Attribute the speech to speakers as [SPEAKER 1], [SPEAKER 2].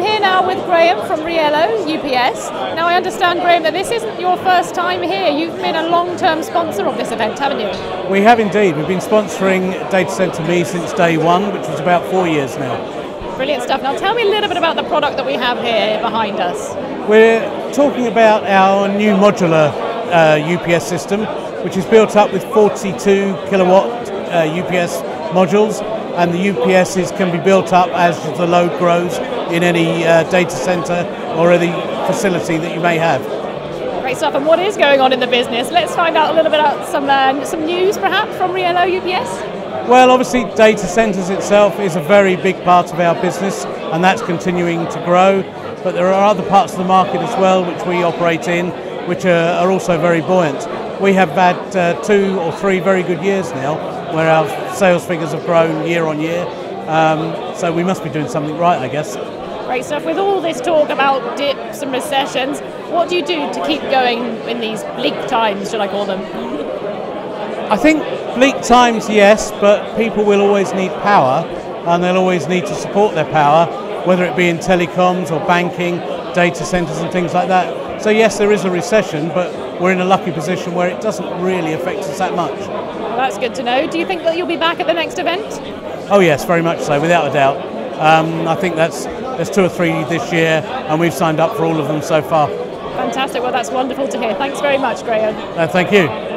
[SPEAKER 1] now with Graham from Riello UPS. Now I understand, Graham, that this isn't your first time here. You've been a long-term sponsor of this event, haven't you?
[SPEAKER 2] We have indeed. We've been sponsoring Data Center Me since day one, which was about four years now.
[SPEAKER 1] Brilliant stuff. Now tell me a little bit about the product that we have here behind us.
[SPEAKER 2] We're talking about our new modular uh, UPS system, which is built up with 42 kilowatt uh, UPS modules and the UPSs can be built up as the load grows in any uh, data center or any facility that you may have.
[SPEAKER 1] Great stuff. And what is going on in the business? Let's find out a little bit about some uh, some news, perhaps, from Riello UPS.
[SPEAKER 2] Well, obviously, data centers itself is a very big part of our business, and that's continuing to grow. But there are other parts of the market as well which we operate in, which are, are also very buoyant. We have had uh, two or three very good years now, where our sales figures have grown year on year. Um, so we must be doing something right, I guess.
[SPEAKER 1] Great stuff. With all this talk about dips and recessions, what do you do to keep going in these bleak times, should I call them?
[SPEAKER 2] I think bleak times, yes, but people will always need power and they'll always need to support their power, whether it be in telecoms or banking, data centres, and things like that. So, yes, there is a recession, but we're in a lucky position where it doesn't really affect us that much.
[SPEAKER 1] Well, that's good to know. Do you think that you'll be back at the next event?
[SPEAKER 2] Oh, yes, very much so, without a doubt. Um, I think that's there's two or three this year, and we've signed up for all of them so far.
[SPEAKER 1] Fantastic. Well, that's wonderful to hear. Thanks very much, Graham.
[SPEAKER 2] Uh, thank you.